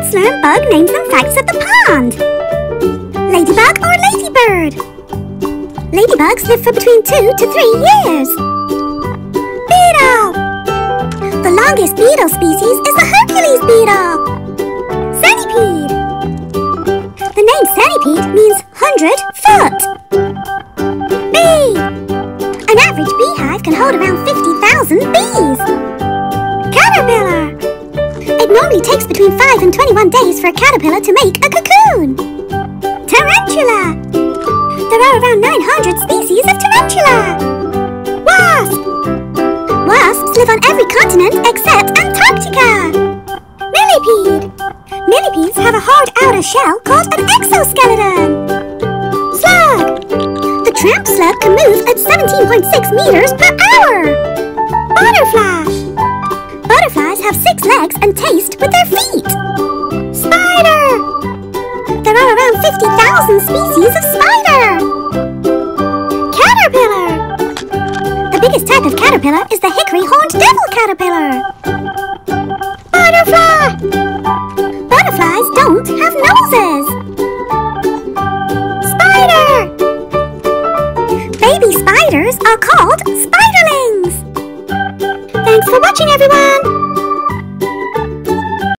Let's learn bug names and facts of the pond. Ladybug or ladybird? Ladybugs live for between two to three years. Beetle! The longest beetle species is the Hercules beetle. Centipede! The name centipede means hundred foot. Bee! An average beehive can hold around 50,000 bees. Normally takes between 5 and 21 days for a caterpillar to make a cocoon. Tarantula! There are around 900 species of tarantula. Wasp! Wasps live on every continent except Antarctica. Millipede! Millipedes have a hard outer shell called an exoskeleton. Slug! The tramp slug can move at 17.6 meters per hour. Legs and taste with their feet. Spider! There are around 50,000 species of spider. Caterpillar! The biggest type of caterpillar is the hickory horned devil caterpillar. Butterfly! Butterflies don't have noses. Spider! Baby spiders are called spiderlings. Thanks for watching, everyone!